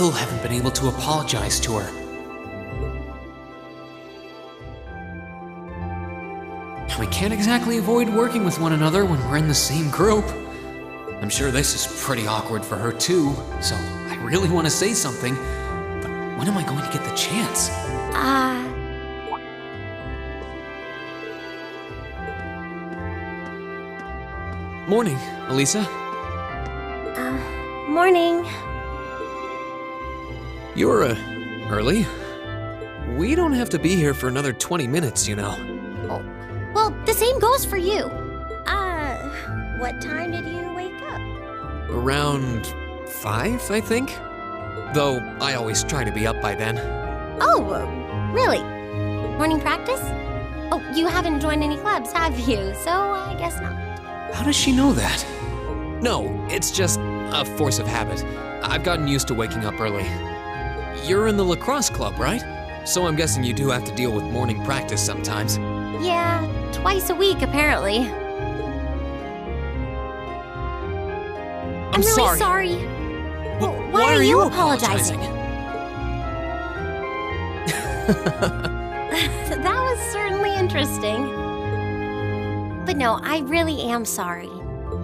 still haven't been able to apologize to her. And we can't exactly avoid working with one another when we're in the same group. I'm sure this is pretty awkward for her too, so I really want to say something, but when am I going to get the chance? Uh, Morning, Alisa. uh, morning. You're uh, early. We don't have to be here for another 20 minutes, you know. Oh. Well, the same goes for you. Uh, what time did you wake up? Around five, I think. Though I always try to be up by then. Oh, uh, really? Morning practice? Oh, you haven't joined any clubs, have you? So I guess not. How does she know that? No, it's just a force of habit. I've gotten used to waking up early. You're in the lacrosse club, right? So I'm guessing you do have to deal with morning practice sometimes. Yeah, twice a week apparently. I'm really sorry. sorry. Well, why are you apologizing? that was certainly interesting. But no, I really am sorry.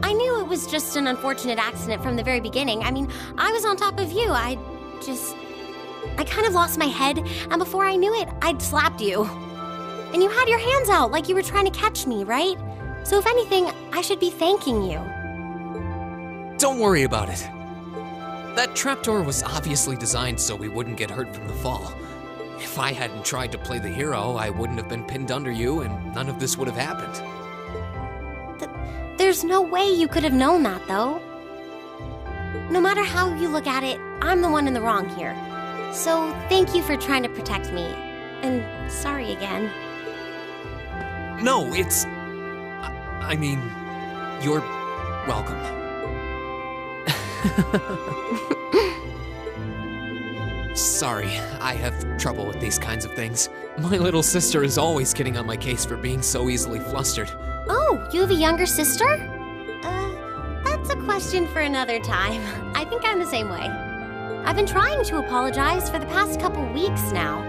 I knew it was just an unfortunate accident from the very beginning. I mean, I was on top of you. I just. I kind of lost my head, and before I knew it, I'd slapped you. And you had your hands out like you were trying to catch me, right? So, if anything, I should be thanking you. Don't worry about it. That trapdoor was obviously designed so we wouldn't get hurt from the fall. If I hadn't tried to play the hero, I wouldn't have been pinned under you and none of this would have happened. There's no way you could have known that, though. No matter how you look at it, I'm the one in the wrong here. So thank you for trying to protect me. And sorry again. No, it's. I mean, you're welcome. Sorry, I have trouble with these kinds of things. My little sister is always getting on my case for being so easily flustered. Oh, you have a younger sister? Uh, that's a question for another time. I think I'm the same way. I've been trying to apologize for the past couple weeks now,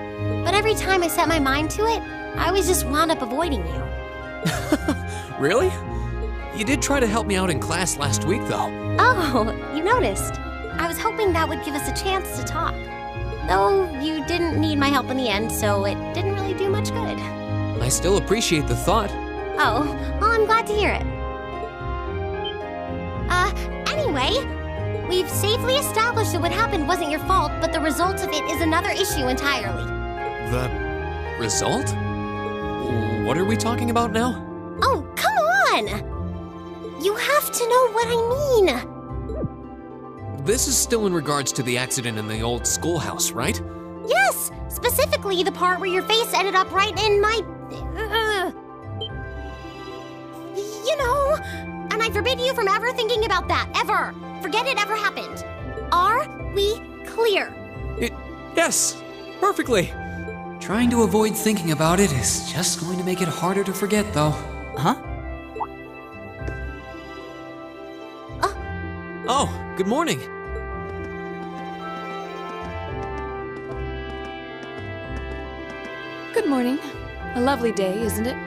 but every time I set my mind to it, I always just wound up avoiding you. Really? You did try to help me out in class last week, though. Oh, you noticed. I was hoping that would give us a chance to talk. Though you didn't need my help in the end, so it didn't really do much good. I still appreciate the thought. Oh, well, I'm glad to hear it. Uh, anyway, we've safely established that what happened wasn't your fault, but the result of it is another issue entirely. The result? What are we talking about now? Oh, come on! You have to know what I mean. This is still in regards to the accident in the old schoolhouse, right? Yes, specifically the part where your face ended up right in my. Uh, you know, and I forbid you from ever thinking about that, ever. Forget it ever happened. Are we clear? It, yes, perfectly. Trying to avoid thinking about it is just going to make it harder to forget, though. Huh? Oh, good morning. Good morning. A lovely day, isn't it?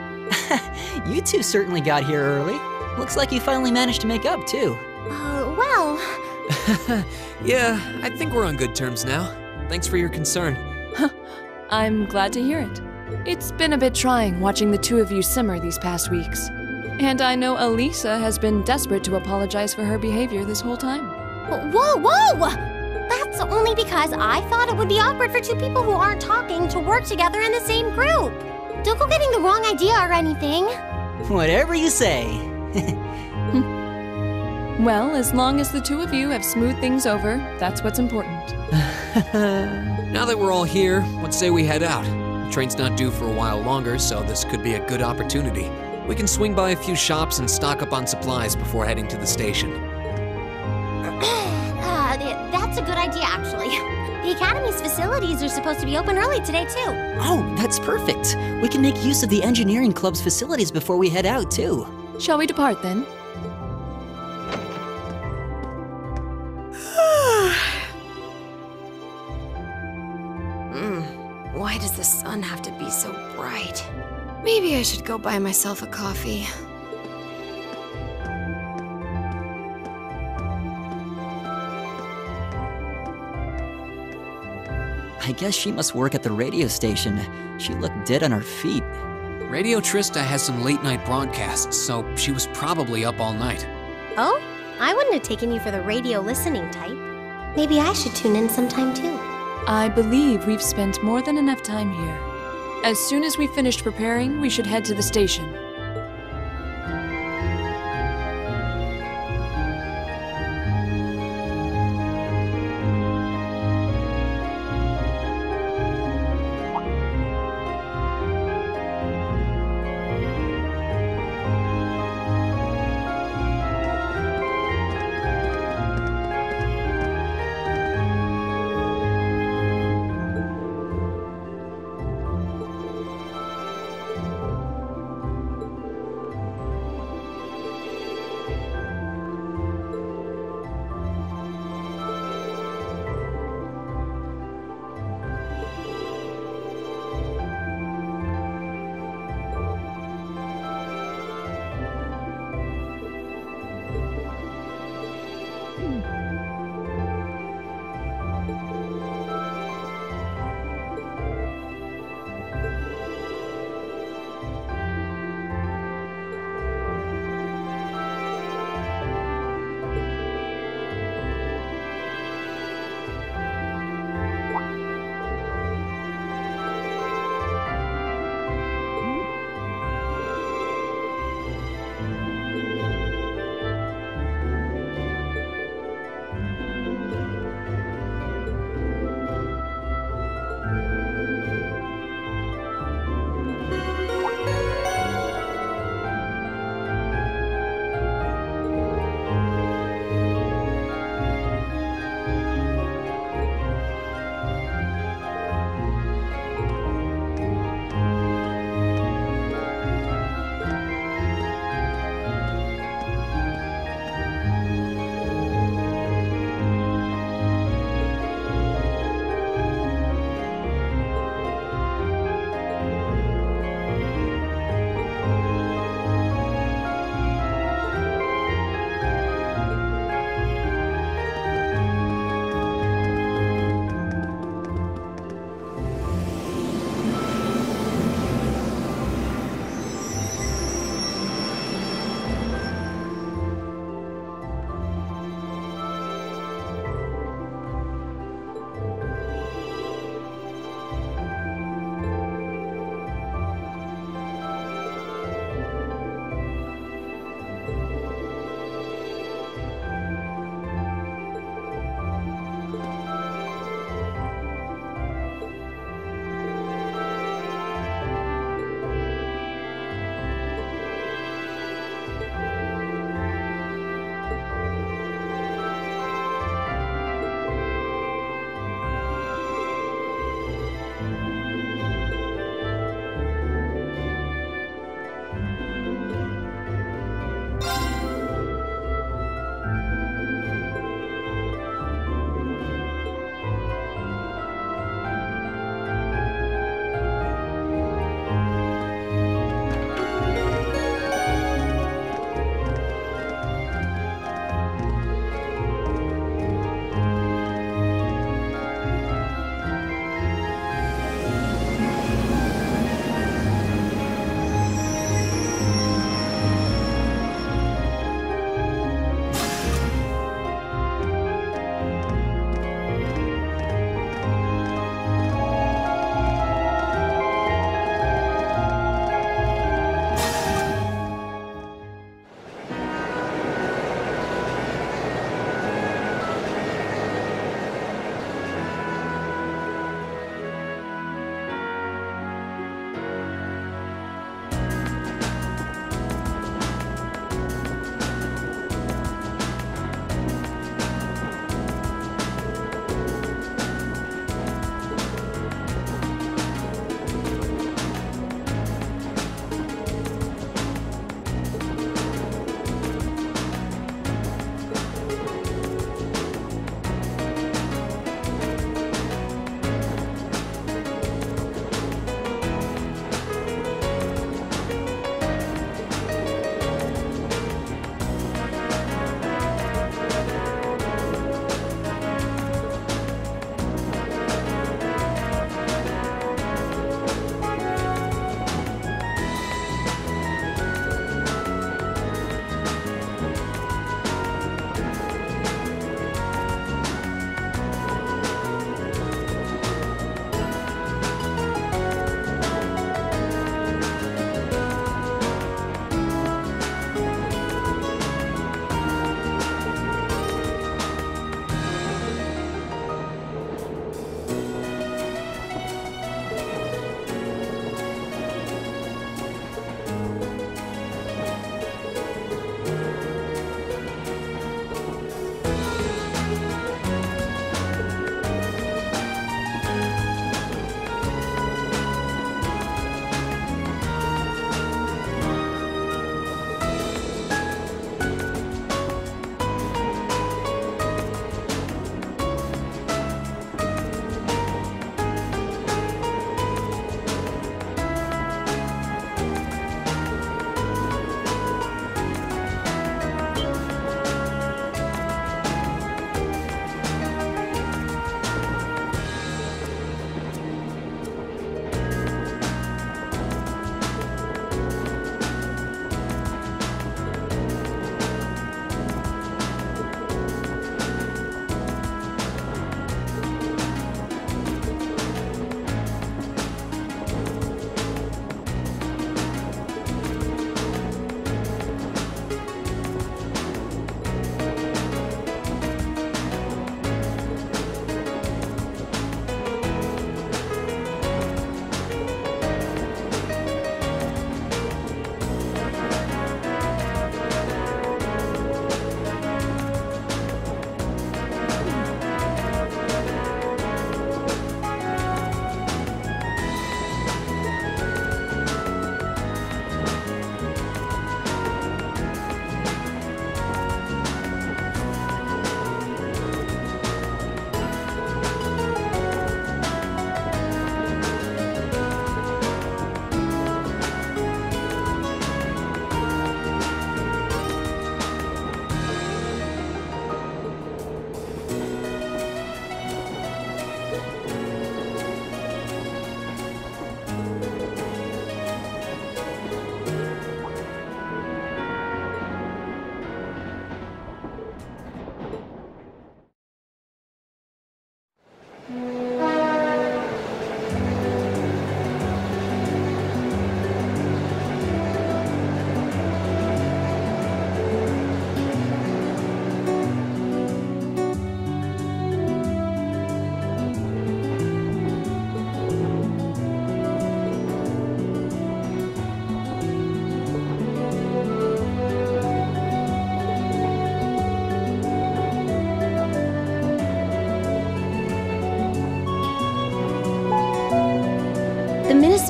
You two certainly got here early. Looks like you finally managed to make up, too. Uh, Well, Yeah, I think we're on good terms now. Thanks for your concern. I'm glad to hear it. It's been a bit trying watching the two of you simmer these past weeks. And I know Alisa has been desperate to apologize for her behavior this whole time. whoa, whoa! That's only because I thought it would be awkward for two people who aren't talking to work together in the same group. Don't go getting the wrong idea or anything. Whatever you say. Well, as long as the two of you have smoothed things over, that's what's important. Now that we're all here, let's say we head out. The train's not due for a while longer, so this could be a good opportunity. We can swing by a few shops and stock up on supplies before heading to the station. Uh, that's a good idea, actually. The Academy's facilities are supposed to be open early today, too. Oh, that's perfect. We can make use of the engineering club's facilities before we head out, too. Shall we depart then? Why does the sun have to be so bright? Maybe I should go buy myself a coffee. I guess she must work at the radio station. She looked dead on her feet. Radio Trista has some late night broadcasts, so she was probably up all night. Oh? I wouldn't have taken you for the radio listening type. Maybe I should tune in sometime too. I believe we've spent more than enough time here. As soon as we've finished preparing, we should head to the station.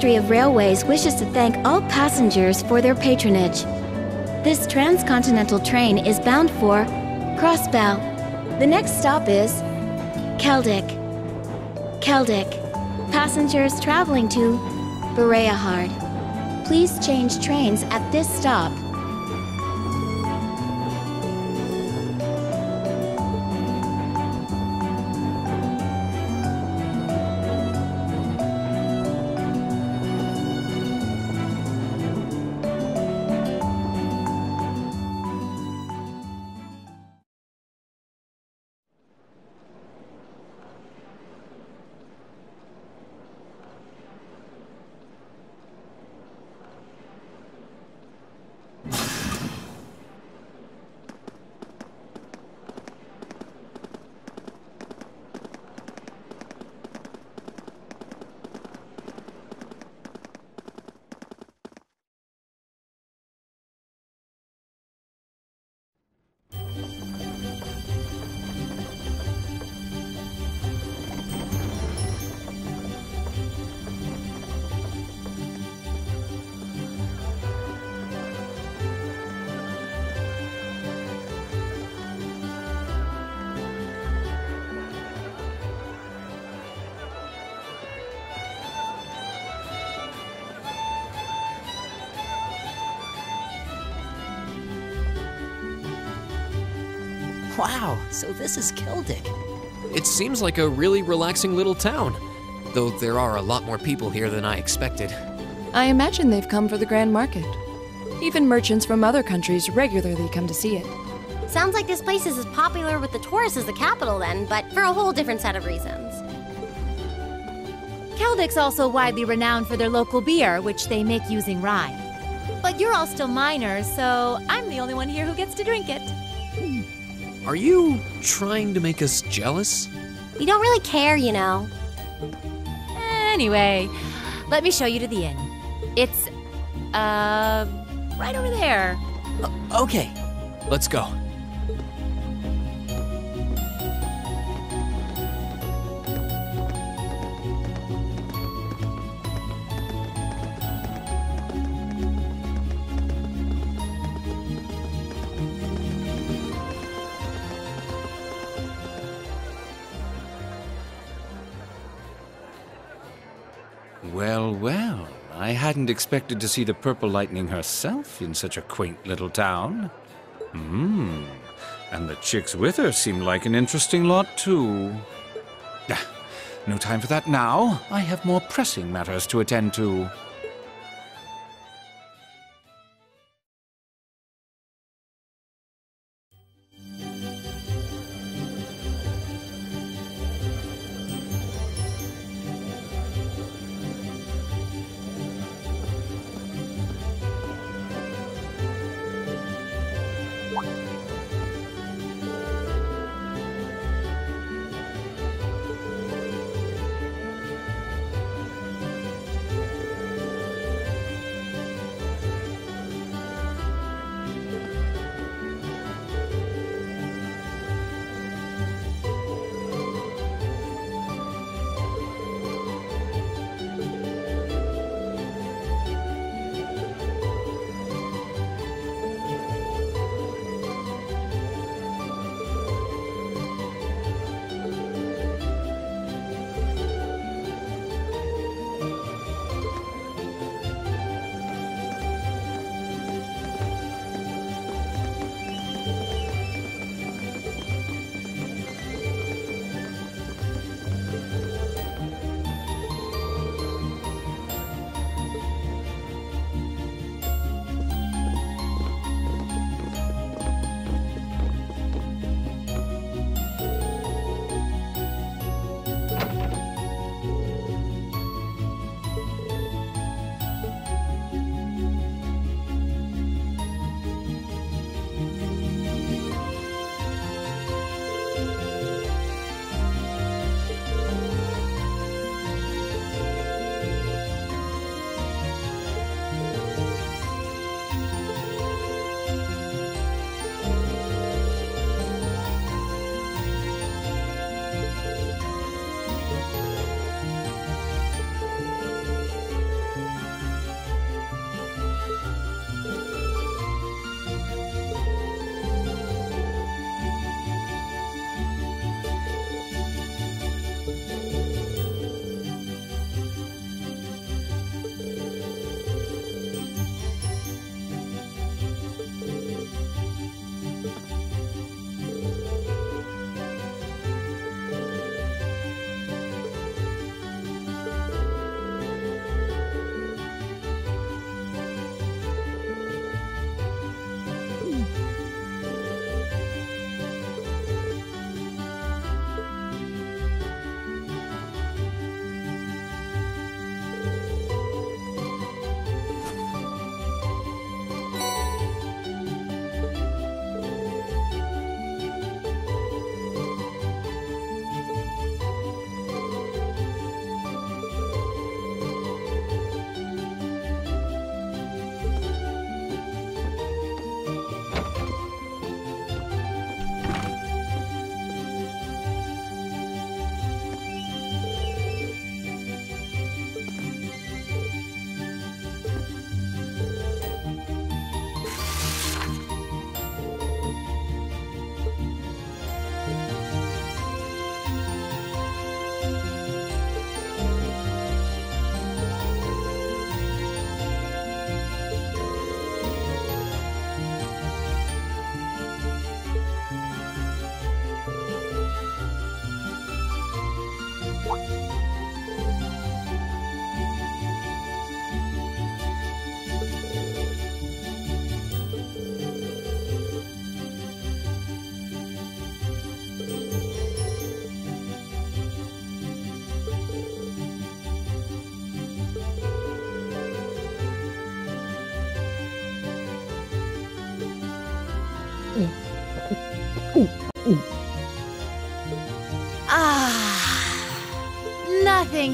Ministry of Railways wishes to thank all passengers for their patronage. This transcontinental train is bound for Crossbell. The next stop is Celdic. Celdic. Passengers traveling to Bareahard. Please change trains at this stop. Wow, so this is Celdic. It seems like a really relaxing little town, though there are a lot more people here than I expected. I imagine they've come for the Grand Market. Even merchants from other countries regularly come to see it. Sounds like this place is as popular with the tourists as the capital, then, but for a whole different set of reasons. Celdic's also widely renowned for their local beer, which they make using rye. But you're all still minors, so I'm the only one here who gets to drink it. Are you trying to make us jealous? We don't really care, you know. Anyway, let me show you to the inn. It's, uh, right over there. Okay, Let's go. I hadn't expected to see the Purple Lightning herself in such a quaint little town. Hmm, and the chicks with her seem like an interesting lot, too. Ah, No time for that now. I have more pressing matters to attend to.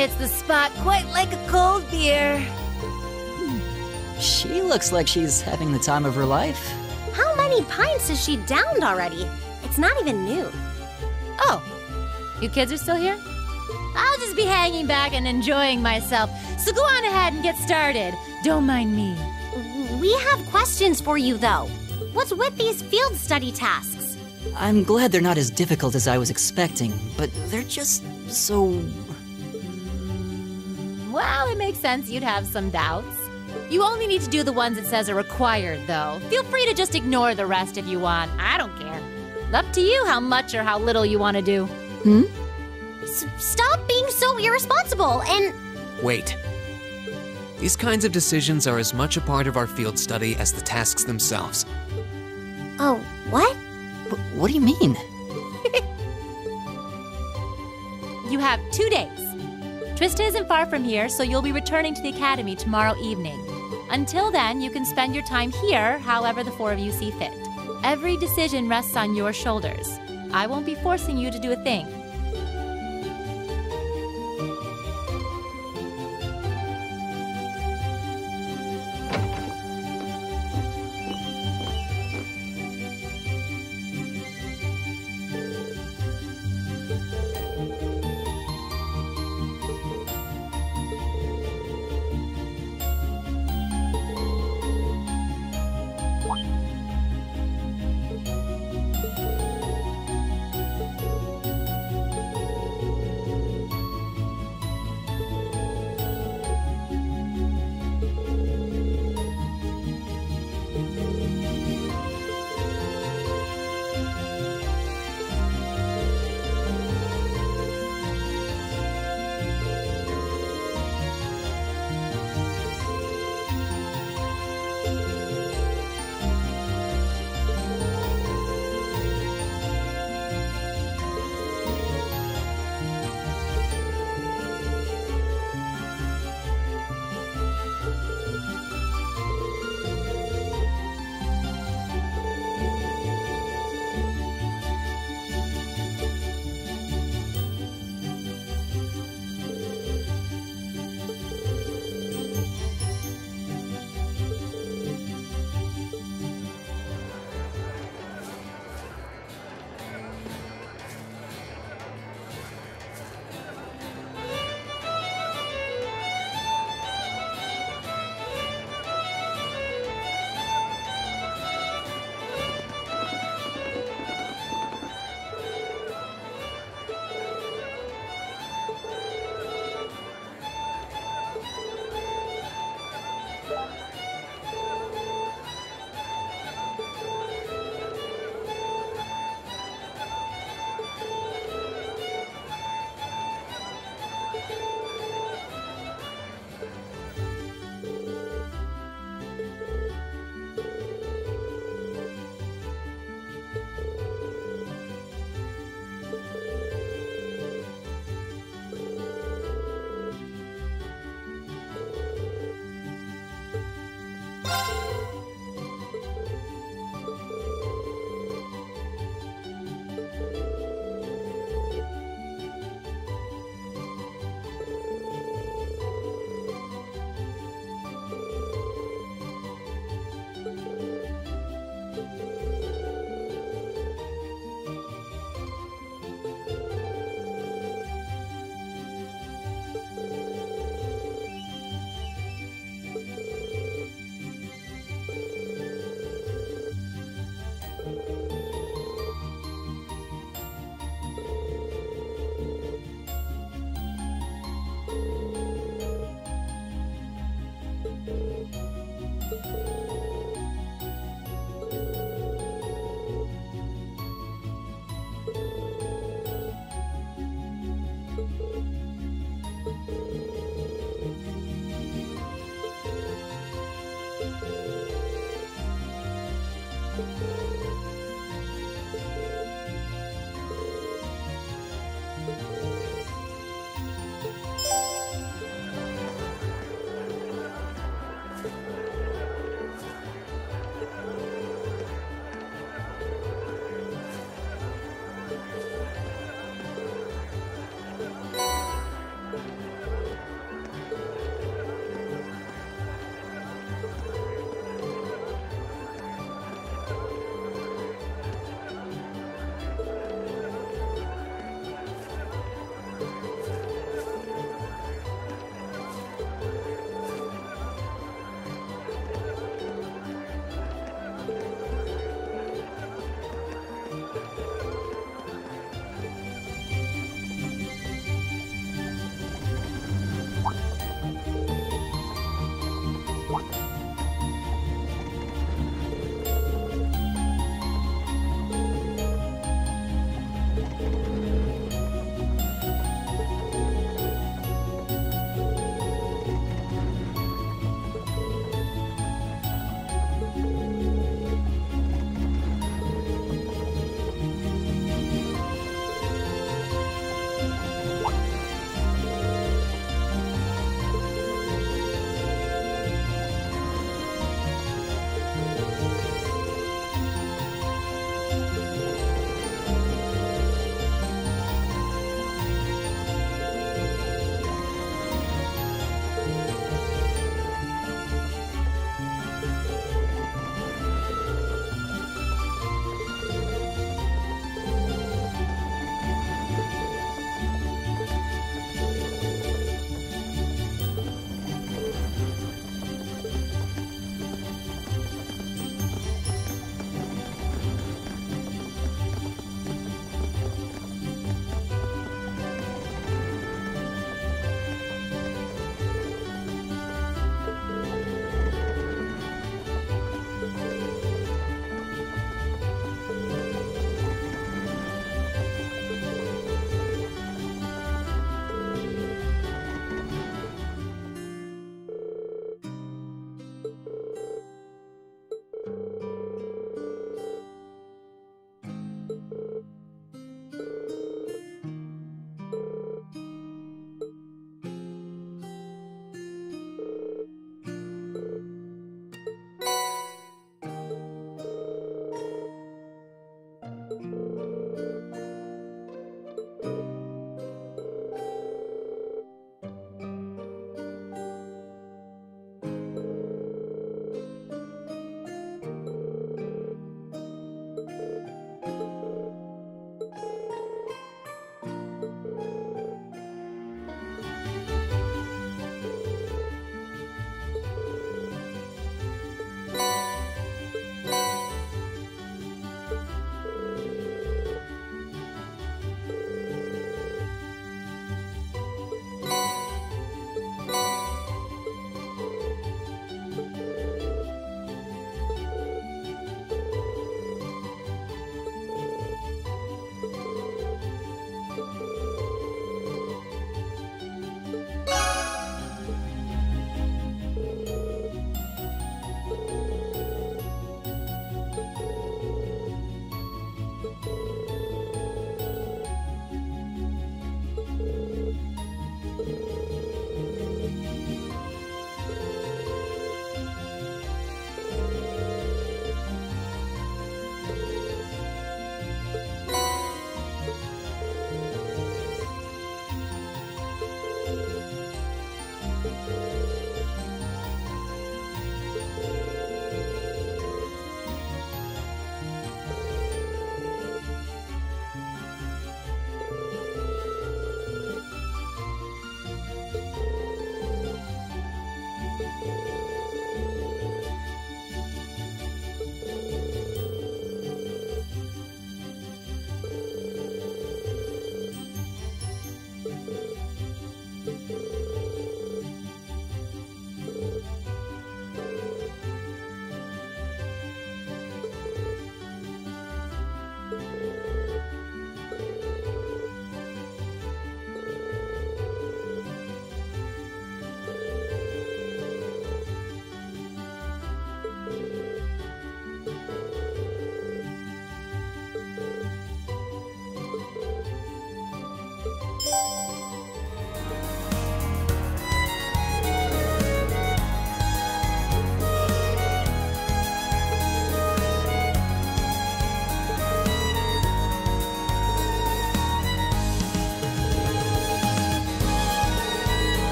Hits the spot quite like a cold beer. She looks like she's having the time of her life. How many pints has she downed already? It's not even noon. Oh, you kids are still here? I'll just be hanging back and enjoying myself. So go on ahead and get started. Don't mind me. We have questions for you, though. What's with these field study tasks? I'm glad they're not as difficult as I was expecting, but they're just so. Well, it makes sense you'd have some doubts. You only need to do the ones it says are required, though. Feel free to just ignore the rest if you want. I don't care. Up to you how much or how little you want to do. Hmm? S- stop being so irresponsible and. Wait. These kinds of decisions are as much a part of our field study as the tasks themselves. Oh, what? Wh- What do you mean? You have two days. Trista isn't far from here, so you'll be returning to the academy tomorrow evening. Until then, you can spend your time here however the four of you see fit. Every decision rests on your shoulders. I won't be forcing you to do a thing.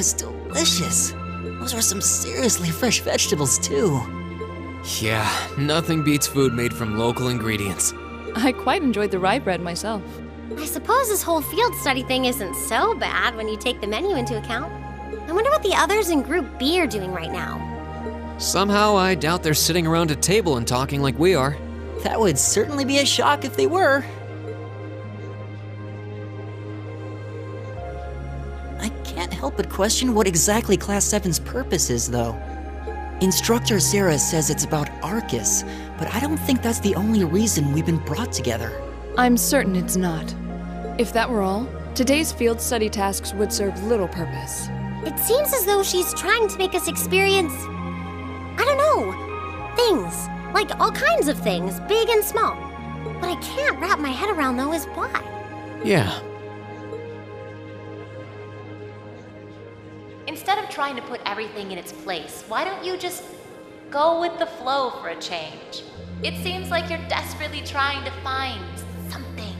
Was delicious. Those were some seriously fresh vegetables, too. Yeah, nothing beats food made from local ingredients. I quite enjoyed the rye bread myself. I suppose this whole field study thing isn't so bad when you take the menu into account. I wonder what the others in Group B are doing right now. Somehow, I doubt they're sitting around a table and talking like we are. That would certainly be a shock if they were. Question what exactly Class 7's purpose is, though. Instructor Sara says it's about Arcus, but I don't think that's the only reason we've been brought together. I'm certain it's not. If that were all, today's field study tasks would serve little purpose. It seems as though she's trying to make us experience. I don't know. Things. Like all kinds of things, big and small. What I can't wrap my head around, though, is why. Yeah, trying to put everything in its place, why don't you just go with the flow for a change? It seems like you're desperately trying to find something.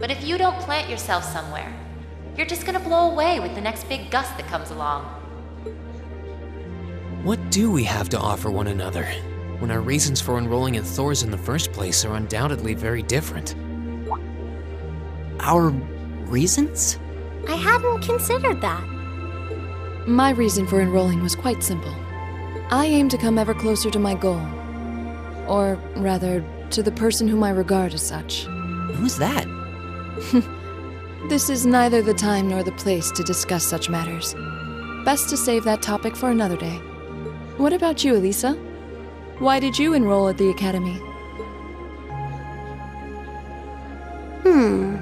But if you don't plant yourself somewhere, you're just gonna blow away with the next big gust that comes along. what do we have to offer one another when our reasons for enrolling in Thors in the first place are undoubtedly very different? Our reasons? I hadn't considered that. My reason for enrolling was quite simple. I aim to come ever closer to my goal. Or, rather, to the person whom I regard as such. Who's that? This is neither the time nor the place to discuss such matters. Best to save that topic for another day. What about you, Alisa? Why did you enroll at the Academy? Hmm.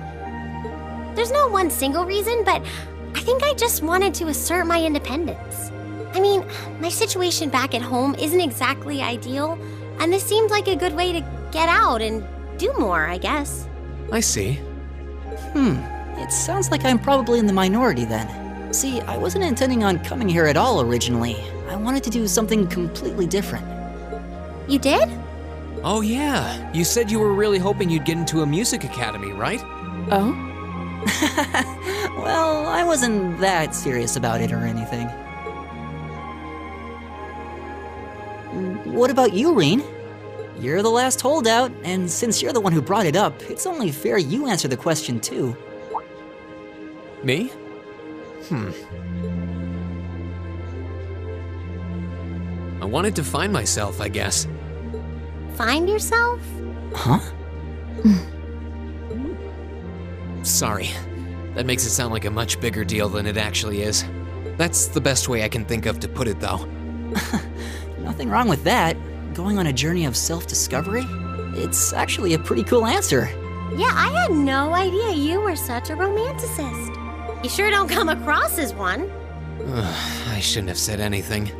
There's no one single reason, but I think I just wanted to assert my independence. I mean, my situation back at home isn't exactly ideal, and this seemed like a good way to get out and do more, I guess. I see. Hmm, it sounds like I'm probably in the minority then. See, I wasn't intending on coming here at all originally. I wanted to do something completely different. You did? Oh, yeah. You said you were really hoping you'd get into a music academy, right? Oh? well, I wasn't that serious about it or anything. What about you, Rean? You're the last holdout, and since you're the one who brought it up, it's only fair you answer the question too. Me? Hmm. I wanted to find myself, I guess. Find yourself? Huh? Sorry. That makes it sound like a much bigger deal than it actually is. That's the best way I can think of to put it, though. Nothing wrong with that. Going on a journey of self discovery? It's actually a pretty cool answer. Yeah, I had no idea you were such a romanticist. You sure don't come across as one. I shouldn't have said anything.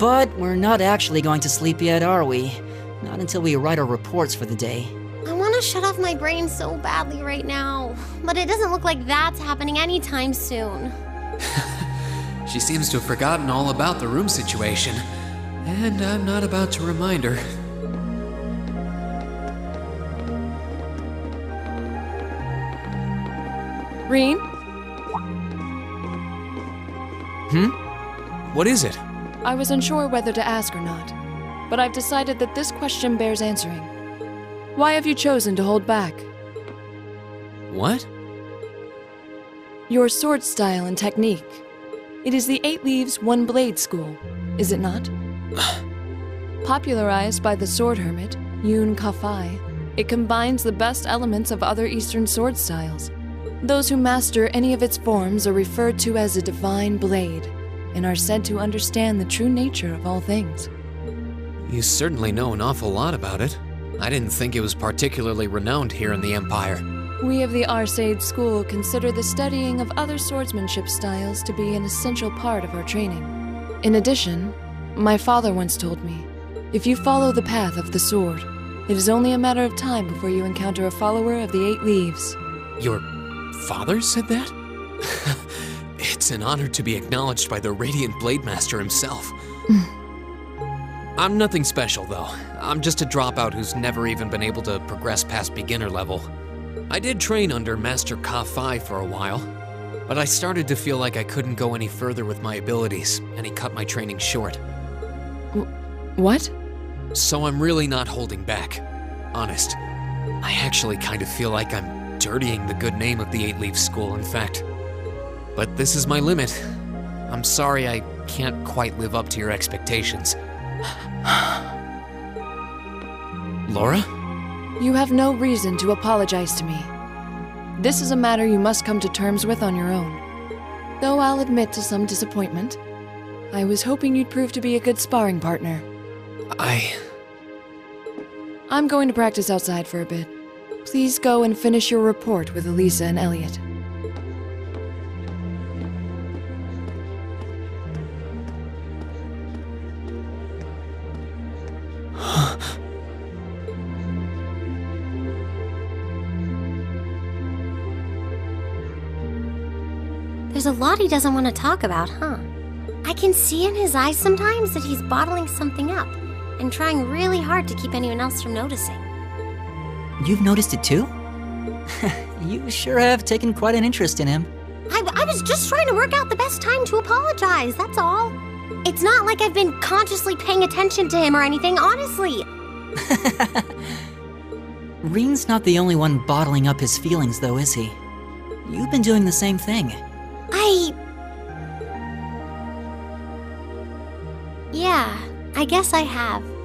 But we're not actually going to sleep yet, are we? Not until we write our reports for the day. I want to shut off my brain so badly right now, but it doesn't look like that's happening anytime soon. She seems to have forgotten all about the room situation, and I'm not about to remind her. Rean? Hmm? What is it? I was unsure whether to ask or not, but I've decided that this question bears answering. Why have you chosen to hold back? What? Your sword style and technique. It is the Eight Leaves, One Blade school, is it not? Popularized by the sword hermit, Yun Ka-fai, it combines the best elements of other Eastern sword styles. Those who master any of its forms are referred to as a divine blade, and are said to understand the true nature of all things. You certainly know an awful lot about it. I didn't think it was particularly renowned here in the Empire. We of the Arseid School consider the studying of other swordsmanship styles to be an essential part of our training. In addition, my father once told me if you follow the path of the sword, It is only a matter of time before you encounter a follower of the Eight Leaves. Your father said that? it's an honor to be acknowledged by the Radiant Blade Master himself. Hmm. I'm nothing special, though. I'm just a dropout who's never even been able to progress past beginner level. I did train under Master Ka-fai for a while, but I started to feel like I couldn't go any further with my abilities, and he cut my training short. What? So I'm really not holding back. Honest. I actually kind of feel like I'm dirtying the good name of the Eight Leaf School, in fact. But this is my limit. I'm sorry I can't quite live up to your expectations. Laura? You have no reason to apologize to me. This is a matter you must come to terms with on your own. Though I'll admit to some disappointment, I was hoping you'd prove to be a good sparring partner. I. I'm going to practice outside for a bit. Please go and finish your report with Alisa and Elliot. A lot he doesn't want to talk about, huh? I can see in his eyes sometimes that he's bottling something up and trying really hard to keep anyone else from noticing. You've noticed it too? you sure have taken quite an interest in him. I, I was just trying to work out the best time to apologize, that's all. It's not like I've been consciously paying attention to him or anything, honestly. Rean's not the only one bottling up his feelings, though, is he? You've been doing the same thing. I. Yeah, I guess I have.